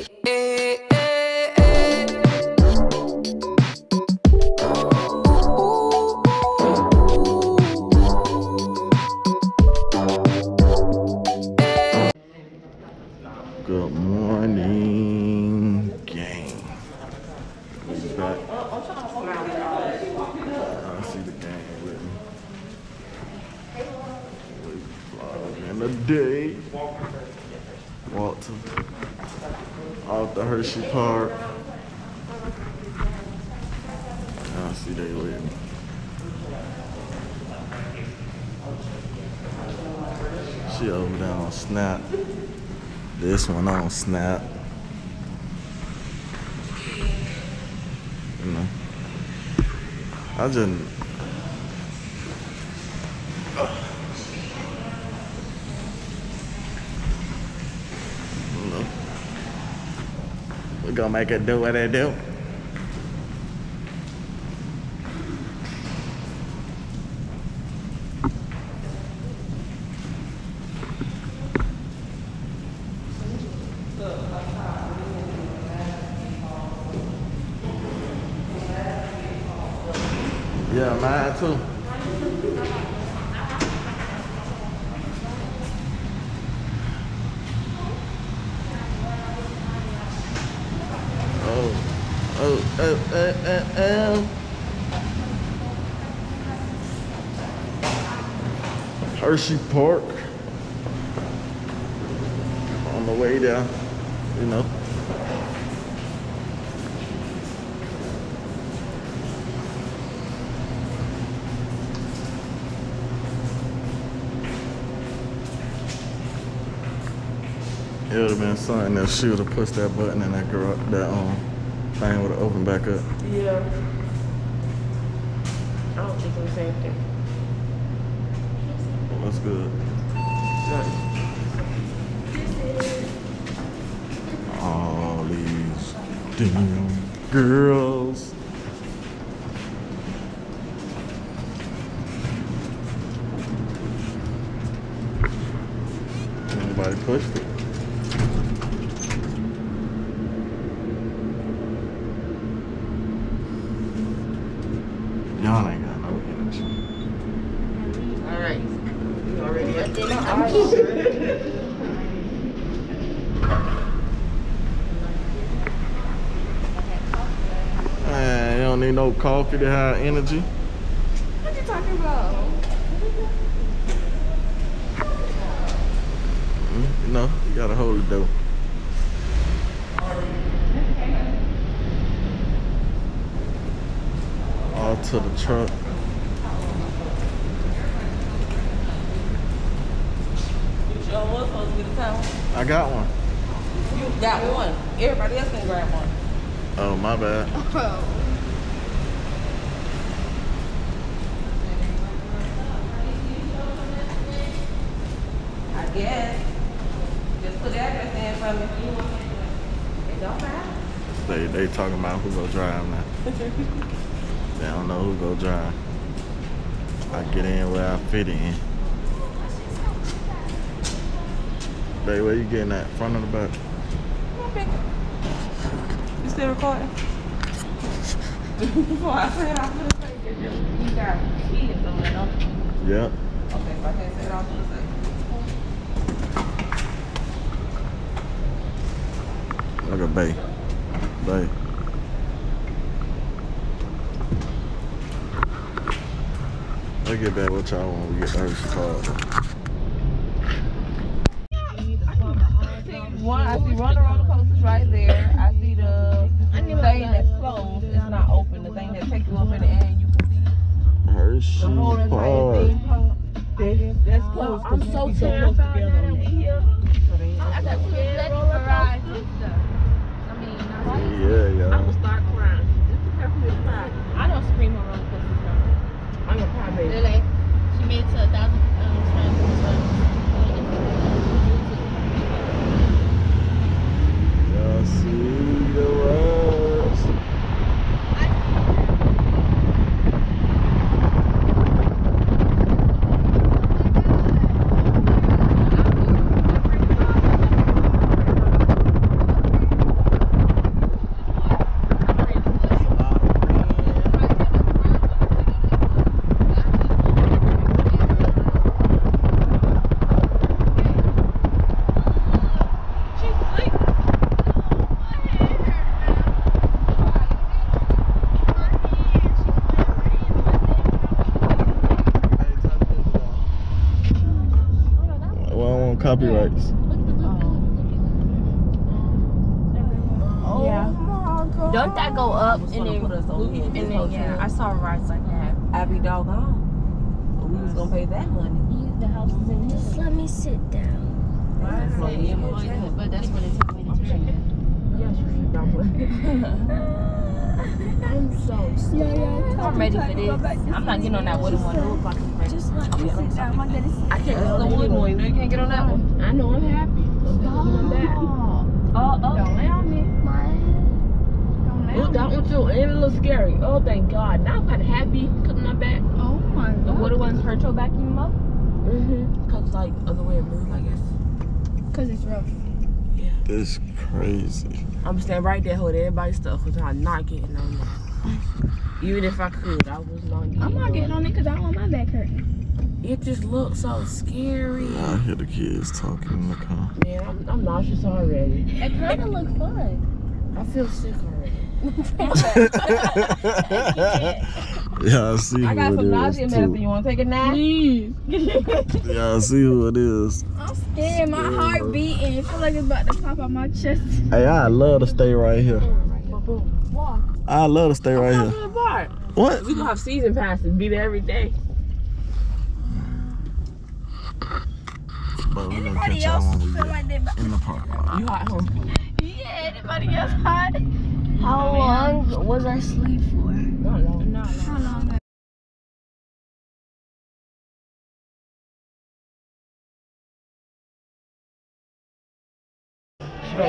Good morning, gang. We back. I see the gang the day. Walter. Out the Hersheypark. I see they me. She over there on Snap. This one on Snap. You know. I just you We gonna make it do what it do. Yeah, mine too. Oh, oh, oh, oh, oh, oh. Hershey Park. On the way down, you know. It would have been something if she would have pushed that button and that girl, that um thing would have opened back up. Yeah. I don't think it was anything. That's good. All these damn girls. Nobody pushed it. Y'all ain't got no energy. All right. You already at the Man, you don't need no coffee to have energy. What you talking about? Mm-hmm. You know, you gotta hold it though. All to the truck. You sure was supposed to get a towel. I got one. You got one. Everybody else can grab one. Oh, my bad. I guess. Just put the address in for me. It don't matter. They they talking about who go drive now. they don't know who go drive. I get in where I fit in. Babe, where you getting at? Front or the back? You still recording? Before I say it, I'm gonna say it. You got kids on there, don't you? Yep. Okay, so I can't say it all to the same. Look at Bay. Bay. I'll get back with y'all when we get to Hersheypark. One, I see Runner roller coasters right there. I see the thing that's closed. It's not open. The thing that take you up in the air and you can see Hershey the whole entire Park. theme park. That- That's closed. I'm so terrified now. I got two electric rides and stuff. I mean, I Yeah, I'm gonna start crying. Just prepare for me to cry. I don't scream on roller coasters. I'm a cry baby. Lily, she made it to a thousand um, times. Y'all see the words. Copyrights. Um, oh Yeah. Don't that go up and then, put us over and this then yeah. I saw rides like that. I be doggone. But we was gonna pay that money. The house is in Just let me sit down. Well, yeah, but yeah. But that's what it took me to check it. Yes, I'm so scared. I'm ready for this. I'm not getting on that wooden one. It looks like I'm ready. Just let me sit down. My daddy's I can't That's the wood one. You know you can't get on that one. I know I'm happy. I'm back. Oh, oh. Don't lay on me. My Don't lay on that one too. And a little scary. Oh, thank God. Now I'm kind of happy because my back. Oh my The god. water ones hurt your back even more? Mm-hmm. Because, like, of the way it moves, I guess. Cause it's rough. It's crazy. I'm standing right there holding everybody's stuff because I'm not getting on it. Even if I could, I was not getting I'm not on getting on it cause I don't want my back hurting. It just looks so scary. I hear the kids talking in the car. Man, I'm, I'm nauseous already. It kind of looks fun. I feel sick already. Yeah, I see I got some it nausea medicine. too. You want to take a nap? Please. Yeah, I see who it is. I'm scared. My heart beating. I feel like it's about to pop out my chest. Hey, I love to stay right here. Walk. I love to stay right Come here. to the bar. What? We gonna have season passes. Be there every day. But we gonna Anybody catch y'all else when feel like they about in the park. You hot, huh? Yeah, anybody else hot? How oh, long was I sleep for? Not long. How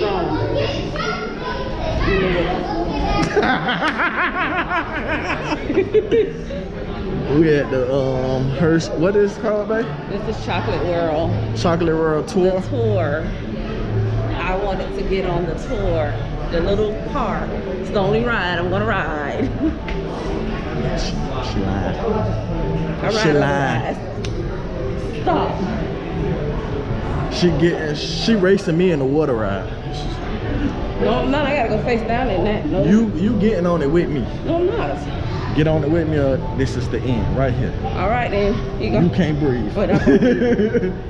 long? We at the um Hearst. What is it called, babe? This is Chocolate World. Chocolate World The Tour. tour. I wanted to get on the tour. The little car. It's the only ride I'm gonna ride. She. I She lied. Stop. She getting. She racing me in the water ride. No, I'm not. I gotta go face down in that. No, You you getting on it with me? no, I'm not. Get on it with me, or this is the end right here. All right then. You go. You can't breathe.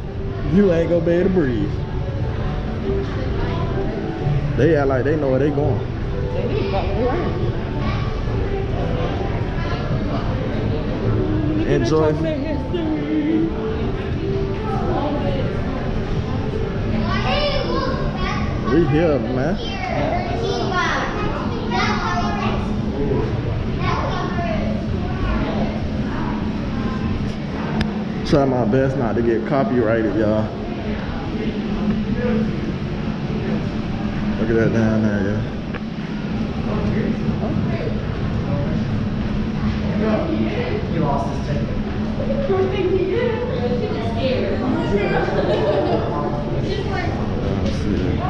You ain't gonna be able to breathe. They act like they know where they going. They Enjoy. We here, man. Try my best not to get copyrighted, y'all. Look at that down there, yeah. Let's see.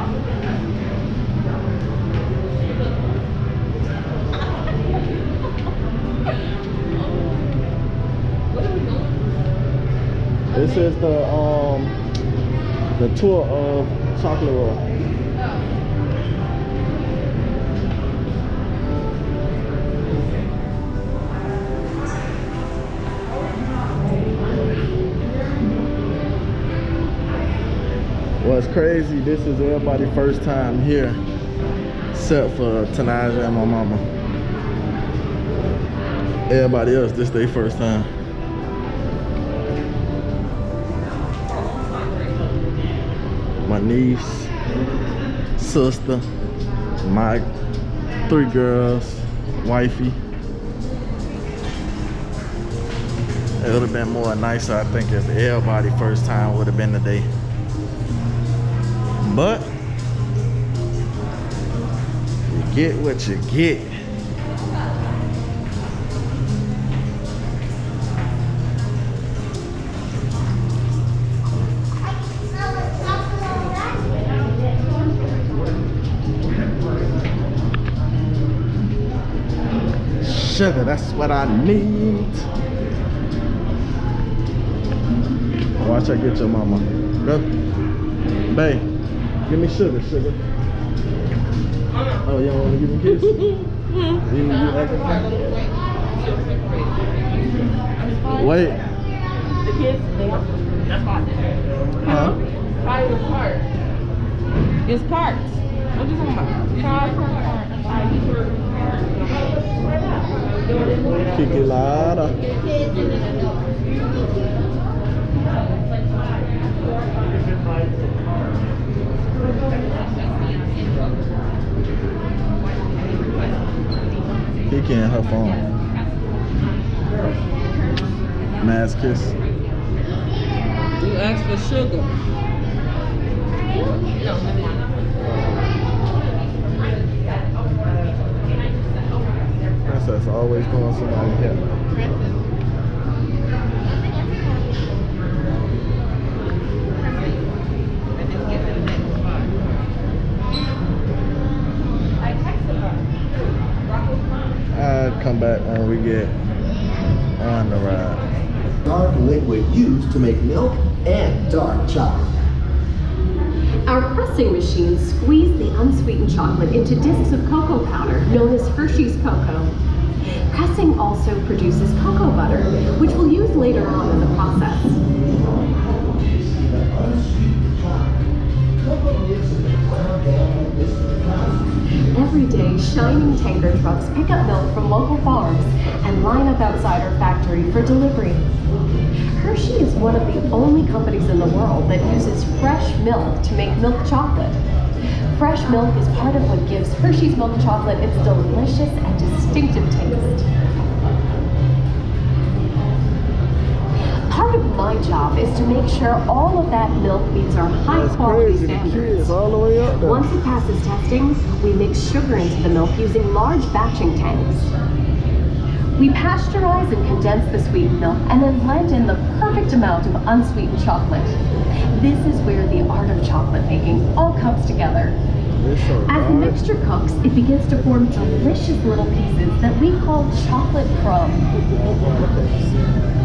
This is the um the tour of Chocolate World. What's crazy, this is everybody's first time here, except for Tanaja and my mama. Everybody else, this their first time. My niece, sister, my three girls, wifey. It would have been more nicer, I think, if everybody first time would have been today. But you get what you get. Sugar, that's what I need. Watch I get your mama. Go. Babe, give me sugar, sugar. Oh, you don't want to give me a kiss? you, you acting? Wait. The kids, they, that's hot. Huh? Probably the part. It's carts. What you talking about? Kiki Lada. Kiki and her phone. Mass kiss. You asked for sugar. Princess always going somebody here. Come back when we get on the ride. dark liquid used to make milk and dark chocolate. Our pressing machines squeeze the unsweetened chocolate into discs of cocoa powder known as Hershey's Cocoa. Pressing also produces cocoa butter, which we'll use later on in the process. Every day, shining tanker trucks pick up milk from local farms and line up outside our factory for delivery. Hershey is one of the only companies in the world that uses fresh milk to make milk chocolate. Fresh milk is part of what gives Hershey's milk chocolate its delicious and distinctive taste. Part of my job is to make sure all of that milk meets our high That's quality crazy. Standards. kids all the way up there. Once it passes testing, we mix sugar into the milk using large batching tanks. We pasteurize and condense the sweetened milk and then blend in the perfect amount of unsweetened chocolate. This is where the art of chocolate making all comes together. As the mixture cooks, it begins to form delicious little pieces that we call chocolate crumbs.